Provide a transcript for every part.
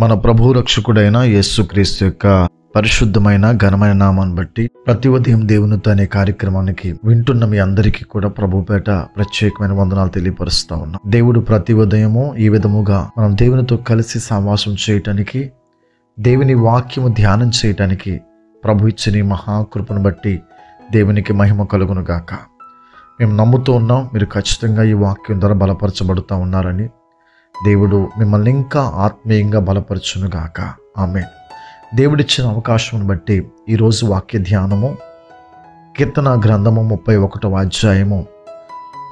మన ప్రభు రక్షకుడైన యేసుక్రీస్తు యొక్క పరిశుద్ధమైన ఘనమైన నామాన్ని బట్టి ప్రతి ఉదయం దేవునితో అనే కార్యక్రమానికి వింటున్న మీ అందరికీ కూడా ప్రభుపేట ప్రత్యేకమైన వందనాలు తెలియపరుస్తా ఉన్నాం. దేవుడు ప్రతి ఉదయము ఈ విధముగా మనం దేవునితో కలిసి సమాసం చేయటానికి దేవుని వాక్యము ధ్యానం చేయటానికి ప్రభు ఇచ్చిన మహాకృపను బట్టి దేవునికి మహిమ కలుగును గాక. మేము నమ్ముతూ ఉన్నాం మీరు ఖచ్చితంగా ఈ వాక్యం ద్వారా బలపరచబడుతూ ఉన్నారని దేవుడు మిమ్మల్ని ఇంకా ఆత్మీయంగా బలపరచును గాక ఆమె దేవుడిచ్చిన అవకాశం బట్టి ఈరోజు వాక్య ధ్యానము కీర్తన గ్రంథము ముప్పై ఒకటవ అధ్యాయము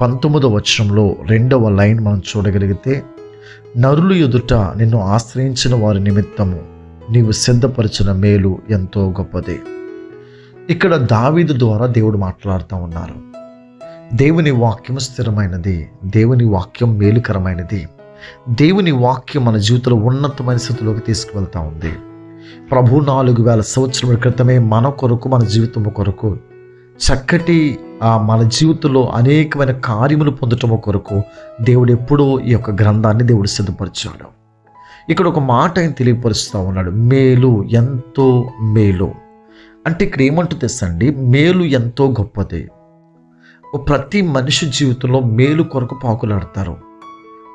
పంతొమ్మిదవ వచనంలో రెండవ లైన్ మనం చూడగలిగితే నరులు ఎదుట నిన్ను ఆశ్రయించిన వారి నిమిత్తము నీవు సిద్ధపరిచిన మేలు ఎంతో గొప్పది. ఇక్కడ దావీదు ద్వారా దేవుడు మాట్లాడుతూ ఉన్నారు. దేవుని వాక్యం స్థిరమైనది దేవుని వాక్యం మేలుకరమైనది. దేవుని వాక్యం మన జీవితంలో ఉన్నతమైన స్థితిలోకి తీసుకువెళ్తా ఉంది. ప్రభు నాలుగు వేల సంవత్సరముల క్రితమే మన కొరకు మన జీవితం కొరకు చక్కటి ఆ మన జీవితంలో అనేకమైన కార్యములు పొందటం కొరకు దేవుడు ఎప్పుడూ ఈ యొక్క గ్రంథాన్ని దేవుడు సిద్ధపరిచాడు. ఇక్కడ ఒక మాట ఆయన తెలియపరుస్తూ ఉన్నాడు. మేలు ఎంతో మేలు. అంటే ఇక్కడ ఏమంటుంది అండి మేలు ఎంతో గొప్పది. ప్రతి మనిషి జీవితంలో మేలు కొరకు పాకులాడతారు.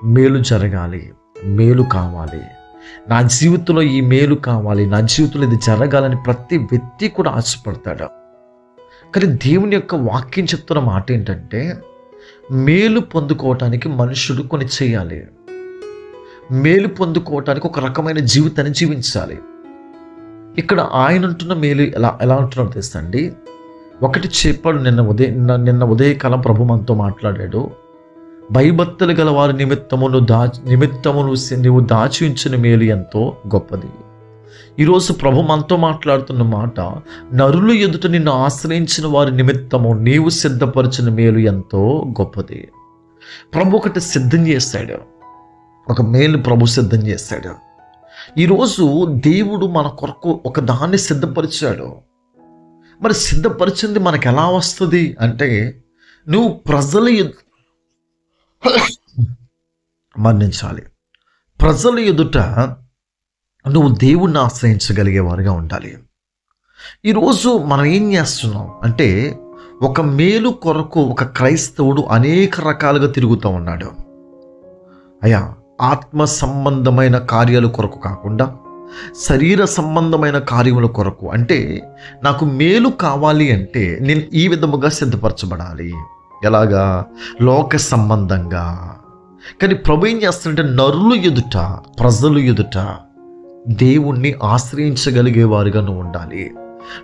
మేలు జరగాలి మేలు కావాలి. నా జీవితంలో ఈ మేలు కావాలి నా జీవితంలో ఇది జరగాలని ప్రతి వ్యక్తి కూడా ఆశపడతాడు. కానీ దేవుని యొక్క వాక్యం చెప్తున్న మాట ఏంటంటే మేలు పొందుకోవటానికి మనుషుడు కొన్ని చేయాలి. మేలు పొందుకోవటానికి ఒక రకమైన జీవితాన్ని జీవించాలి. ఇక్కడ ఆయన అంటున్న మేలు ఎలా ఎలా అంటున్నాడు తెలుసండి ఒకటి చెప్పాడు నిన్న ఉదయ నిన్న- నిన్న ఉదయకాలం ప్రభు మనతో మాట్లాడాడు. భయభక్తులు గల వారి నిమిత్తమును దాచి దా నువ్వు నువ్వు దాచి ఉంచిన మేలు ఎంతో గొప్పది. ఈరోజు ప్రభు మనతో మాట్లాడుతున్న మాట నరులు ఎదుట నిన్ను ఆశ్రయించిన వారి నిమిత్తము నీవు సిద్ధపరిచిన మేలు ఎంతో గొప్పది. ప్రభు ఒకటి సిద్ధం చేశాడు. ఒక మేలు ప్రభు సిద్ధం చేశాడు. ఈరోజు దేవుడు మన కొరకు ఒక దాన్ని సిద్ధపరిచాడు. మరి సిద్ధపరిచింది మనకు ఎలా వస్తుంది? అంటే నువ్వు ప్రజల మరణించాలి మన్నించాలి. ప్రజల ఎదుట నువ్వు దేవుణ్ణి ఆశ్రయించగలిగేవారుగా ఉండాలి. ఈరోజు మనం ఏం చేస్తున్నాం అంటే ఒక మేలు కొరకు ఒక క్రైస్తవుడు అనేక రకాలుగా తిరుగుతూ ఉన్నాడు. అయ్యా ఆత్మ సంబంధమైన కార్యాల కొరకు కాకుండా శరీర సంబంధమైన కార్యముల కొరకు. అంటే నాకు మేలు కావాలి అంటే నేను ఈ విధముగా సిద్ధపరచబడాలి. ఎలాగా? లోక సంబంధంగా. కానీ ప్రభు ఏం చేస్తాడంటే నరులు ఎదుట ప్రజలు ఎదుట దేవుణ్ణి ఆశ్రయించగలిగేవారుగా నువ్వు ఉండాలి.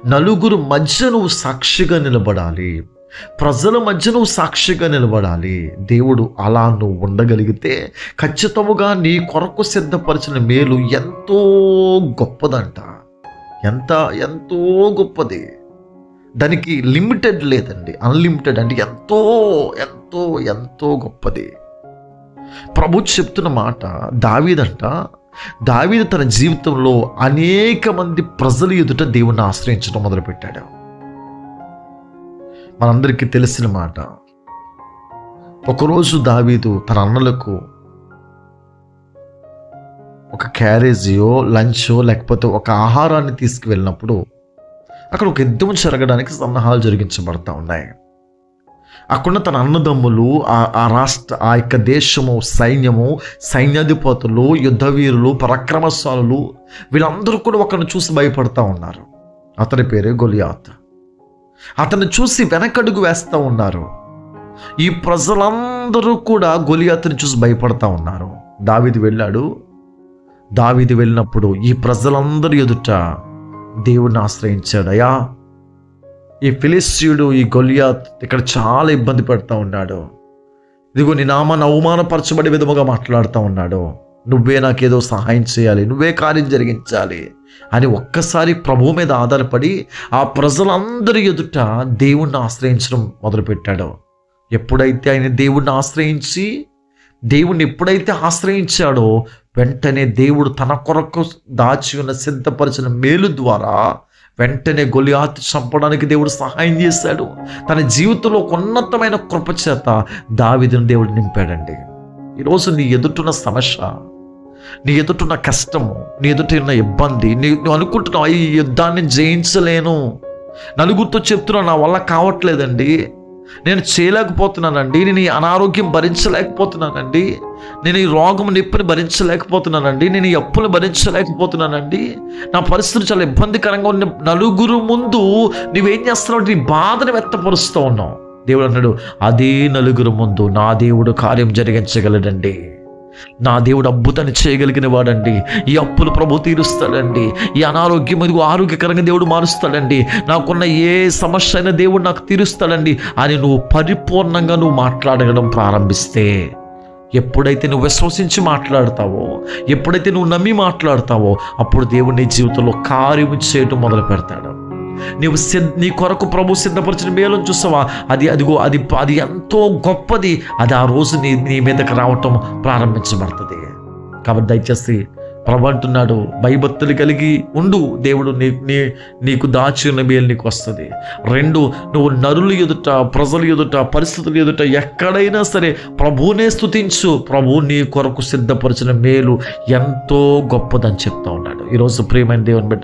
నలుగురు మధ్య నువ్వు సాక్షిగా నిలబడాలి. ప్రజల మధ్య నువ్వు సాక్షిగా నిలబడాలి. దేవుడు అలా నువ్వు ఉండగలిగితే ఖచ్చితముగా నీ కొరకు సిద్ధపరిచిన మేలు ఎంతో గొప్పదంట. ఎంత ఎంతో గొప్పది. దానికి లిమిటెడ్ లేదండి. అన్లిమిటెడ్ అంటే ఎంతో ఎంతో ఎంతో గొప్పది. ప్రభు చెప్తున్న మాట దావీదంట దావీదు తన జీవితంలో అనేక మంది ప్రజలు ఎదుట దేవుణ్ణి ఆశ్రయించడం మొదలుపెట్టాడు. మనందరికీ తెలిసిన మాట ఒకరోజు దావీదు తన అన్నలకు ఒక క్యారేజీయో లంచో లేకపోతే ఒక ఆహారాన్ని తీసుకువెళ్ళినప్పుడు అక్కడ ఒక యుద్ధం జరగడానికి సన్నాహాలు జరిగించబడతా ఉన్నాయి. అక్కడ తన అన్నదమ్ములు ఆ ఆ రాష్ట్ర ఆ యొక్క దేశము సైన్యము సైన్యాధిపతులు యుద్ధవీరులు పరాక్రమశాలులు వీళ్ళందరూ కూడా ఒకరిని చూసి భయపడతా ఉన్నారు. అతని పేరే గొలియాత్. అతను చూసి వెనకడుగు వేస్తూ ఉన్నారు. ఈ ప్రజలందరూ కూడా గొలియాత్ని చూసి భయపడతా ఉన్నారు. దావిది వెళ్ళాడు. దావిది వెళ్ళినప్పుడు ఈ ప్రజలందరి ఎదుట దేవుడిని ఆశ్రయించాడు. అయ్యా ఈ ఫిలిస్యుడు ఈ గొలియాత్ ఇక్కడ చాలా ఇబ్బంది పడుతూ ఉన్నాడు. ఇదిగో నీ నామాన్ని అవమానపరచబడే విధముగా మాట్లాడుతూ ఉన్నాడు. నువ్వే నాకేదో సహాయం చేయాలి నువ్వే కార్యం జరిగించాలి అని ఒక్కసారి ప్రభు మీద ఆధారపడి ఆ ప్రజలందరి ఎదుట దేవుణ్ణి ఆశ్రయించడం మొదలుపెట్టాడు. ఎప్పుడైతే ఆయన దేవుణ్ణి ఆశ్రయించి దేవుణ్ణి ఎప్పుడైతే ఆశ్రయించాడో వెంటనే దేవుడు తన కొరకు దాచి ఉన్న సిద్ధపరిచిన మేలు ద్వారా వెంటనే గొలియాతు చంపడానికి దేవుడు సహాయం చేశాడు. తన జీవితంలో ఒక ఉన్నతమైన కృపచేత దావిదిని దేవుడు నింపాడండి. ఈరోజు నీ ఎదుటిన సమస్య నీ ఎదుటిన్న కష్టము నీ ఎదుటిన్న ఇబ్బంది నీ నువ్వు అనుకుంటున్నావు ఈ యుద్ధాన్ని జయించలేను. నలుగురితో చెప్తున్నా నా వల్ల కావట్లేదండి. నేను చేయలేకపోతున్నానండి. నేను ఈ అనారోగ్యం భరించలేకపోతున్నానండి. నేను ఈ రోగం నొప్పిని భరించలేకపోతున్నానండి. నేను ఈ అప్పులు భరించలేకపోతున్నానండి. నా పరిస్థితి చాలా ఇబ్బందికరంగా ఉన్న నలుగురు ముందు నువ్వేం చేస్తున్నావు? నీ బాధను వ్యక్తపరుస్తూ ఉన్నావు. దేవుడు అన్నాడు అదే నలుగురు ముందు నా దేవుడు కార్యం జరిగించగలడండి. నా దేవుడు అద్భుతాన్ని చేయగలిగిన వాడండి. ఈ అప్పులు ప్రభు తీరుస్తాడండి. ఈ అనారోగ్యం ఇదిగో ఆరోగ్యకరంగా దేవుడు మారుస్తాడండి. నాకున్న ఏ సమస్య అయినా దేవుడు నాకు తీరుస్తాడండి. అని నువ్వు పరిపూర్ణంగా నువ్వు మాట్లాడడం ప్రారంభిస్తే ఎప్పుడైతే నువ్వు విశ్వసించి మాట్లాడతావో ఎప్పుడైతే నువ్వు నమ్మి మాట్లాడతావో అప్పుడు దేవుడు నీ జీవితంలో కార్యము చేయటం మొదలు పెడతాడు నీవు నీ కొరకు ప్రభు సిద్ధపరిచిన మేలు చూసావా? అది అదిగో అది అది ఎంతో గొప్పది. అది ఆ రోజు నీ నీ మీదకి రావటం ప్రారంభించబడుతుంది. కాబట్టి దయచేసి ప్రభు అంటున్నాడు భయభక్తులు కలిగి ఉండు. దేవుడు నీ నీ నీకు దాచిన మేలు నీకు వస్తుంది. రెండు నువ్వు నరులు ఎదుట ప్రజలు ఎదుట పరిస్థితులు ఎదుట ఎక్కడైనా సరే ప్రభువునే స్థుతించు ప్రభు నీ కొరకు సిద్ధపరిచిన మేలు ఎంతో గొప్పదని చెప్తా ఉన్నాడు. ఈరోజు ప్రియమైన దేవుని బిడ్డ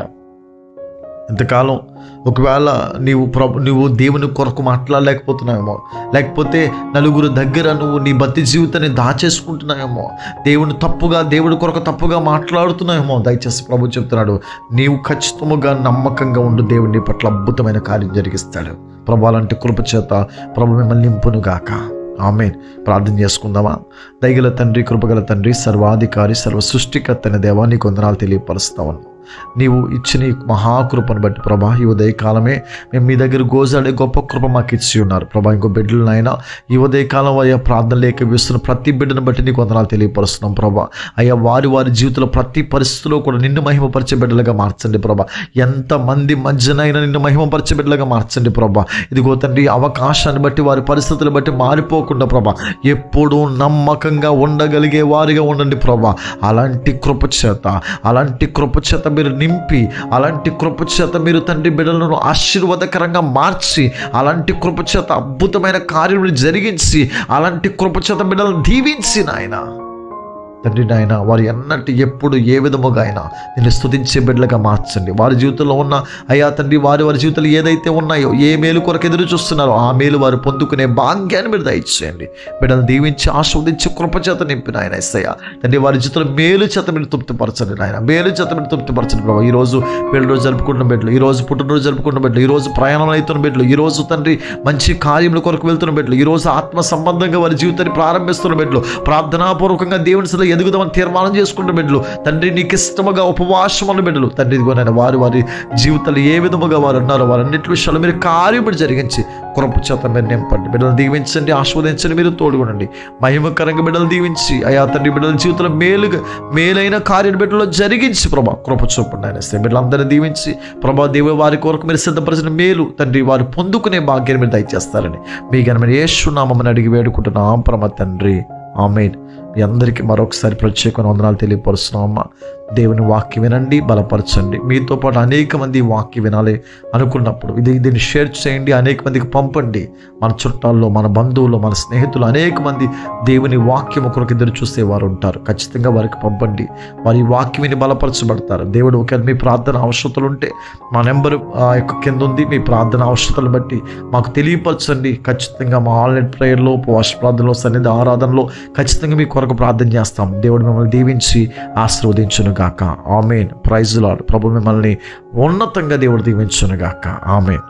ఇంతకాలం ఒకవేళ నీవు ప్రభు నువ్వు దేవుని కొరకు మాట్లాడలేకపోతున్నావేమో లేకపోతే నలుగురు దగ్గర నువ్వు నీ బతి జీవితాన్ని దాచేసుకుంటున్నావేమో దేవుని తప్పుగా దేవుడి కొరకు తప్పుగా మాట్లాడుతున్నావేమో దయచేసి ప్రభు చెప్తున్నాడు నీవు ఖచ్చితముగా నమ్మకంగా ఉండు దేవుని పట్ల అద్భుతమైన కార్యం జరిగిస్తాడు. ప్రభు అలాంటి కృప చేత ప్రభు మిమ్మల్ని నింపునుగాక. ఆమె ప్రార్థన చేసుకుందామా? దయగల తండ్రి కృపగల తండ్రి సర్వాధికారి సర్వ సృష్టికర్తన దేవా నీకు వందనాలు నీవు ఇచ్చిన మహాకృపను బట్టి ప్రభా ఈ ఉదయకాలమే మేము మీ దగ్గర గోజాడే గొప్ప కృప మాకు ఇచ్చి ఉన్నారు. ప్రభా ఇంకో బిడ్డలు నాయన ఈ ఉదయకాలం అయ్యా ప్రార్థన లేక వేస్తున్న ప్రతి బిడ్డను బట్టి నీకు వందనాలు తెలియపరుస్తున్నాం ప్రభా. అయ్యా వారి వారి జీవితంలో ప్రతి పరిస్థితిలో కూడా నిన్ను మహిమపరిచే బిడ్డలుగా మార్చండి ప్రభా. ఎంతమంది మధ్యనైనా నిన్ను మహిమపరిచే బిడ్డలుగా మార్చండి ప్రభా. ఇదిగో తండ్రి అవకాశాన్ని బట్టి వారి పరిస్థితులు బట్టి మారిపోకుండా ప్రభా ఎప్పుడూ నమ్మకంగా ఉండగలిగే వారిగా ఉండండి ప్రభా. అలాంటి కృప చేత అలాంటి కృప చేత మీరు నింపి అలాంటి కృపచేత మీరు తండ్రి బిడ్డలను ఆశీర్వాదకరంగా మార్చి అలాంటి కృపచేత అద్భుతమైన కార్యములు జరిగించి అలాంటి కృపచేత బిడ్డలను దీవించి నాయన. తండ్రి నాయన వారు ఎన్నటి ఎప్పుడు ఏ విధముగా అయినా నిన్ను స్థుతించే బిడ్డలుగా మార్చండి. వారి జీవితంలో ఉన్న అయ్యా తండ్రి వారి వారి జీవితంలో ఏదైతే ఉన్నాయో ఏ మేలు కొరకు ఎదురు చూస్తున్నారో ఆ మేలు వారు పొందుకునే భాగ్యాన్ని మీరు దయచేయండి. బిడ్డలు దీవించి ఆస్వాదించి కృపచేత నింపిన ఆయన ఎస్సయ్య తండ్రి వారి జీవితంలో మేలు చేత మీరు తృప్తిపరచండి నాయన. మేలు చేత మీరు తృప్తిపరచండి ప్రభావ ఈ రోజు పెళ్ళి రోజు జరుపుకుంటున్న బిడ్డలు ఈ రోజు పుట్టినరోజు జరుపుకుంటున్న బిడ్డలు ఈ రోజు ప్రయాణం అవుతున్న బిడ్డలు ఈ రోజు తండ్రి మంచి కార్యముల కొరకు వెళ్తున్న బిడ్డలు ఈ రోజు ఆత్మ సంబంధంగా వారి జీవితాన్ని ప్రారంభిస్తున్న బిడ్డలు ప్రార్థనాపూర్వకంగా దేవుని ఎదుగుదామని తీర్మానం చేసుకుంటున్న బిడ్డలు. తండ్రి నీకు ఇష్టముగా ఉపవాసం అన్న బిడ్డలు. తండ్రి ఇదిగోనైనా వారి వారి జీవితాలు ఏ విధముగా వారు ఉన్నారో వారన్నింటి విషయాలు మీరు కార్యముడు జరిగించి కృప చేత మీరు నింపండి. బిడ్డలు దీవించండి ఆస్వాదించండి మీరు తోడుగునండి మహిమకరంగా బిడ్డలు దీవించి అయా తండ్రి బిడ్డల జీవితంలో మేలుగా మేలైన కార్యం బిడ్డలో జరిగించి ప్రభా కృప చూపండి ఆయన ఇస్తే బిడ్డలందరినీ దీవించి ప్రభా దేవ వారి కొరకు మీరు సిద్ధపరిచిన మేలు తండ్రి వారు పొందుకునే భాగ్యాన్ని మీరు దయచేస్తారని మీ ఘనమైన యేసునామని అడిగి వేడుకుంటున్నాం. ప్రమ తండ్రి. ఆమెన్. మీ అందరికీ మరొకసారి ప్రత్యేక వందనాలు తెలియపరుస్తున్నామమ్మా దేవుని వాక్యం వినండి బలపరచండి. మీతో పాటు అనేక మంది వాక్యం వినాలి అనుకున్నప్పుడు ఇది దీన్ని షేర్ చేయండి అనేక మందికి పంపండి. మన చుట్టాల్లో మన బంధువులు మన స్నేహితులు అనేక మంది దేవుని వాక్యం ఒకరికి ఎదురు చూసే వారు ఉంటారు. ఖచ్చితంగా వారికి పంపండి. వారి వాక్యం విని బలపరచబడతారు. దేవుడు ఒకవేళ మీ ప్రార్థన అవసరతలు ఉంటే మా నెంబరు ఆ యొక్క కింద ఉంది. మీ ప్రార్థన అవసరతలు బట్టి మాకు తెలియపరచండి. ఖచ్చితంగా మా ఆన్లైన్ ప్రేయర్లో ఉపవాస ప్రార్థనలో సన్నిధి ఆరాధనలో ఖచ్చితంగా మీ కొరకు ప్రార్థన చేస్తాం. దేవుడు మిమ్మల్ని దీవించి ఆశీర్వదించును గాక ఆమెన్. ప్రైజ్ లాడ్ ప్రభు మిమ్మల్ని ఉన్నతంగా దేవుడు దీవించును గాక ఆమెన్.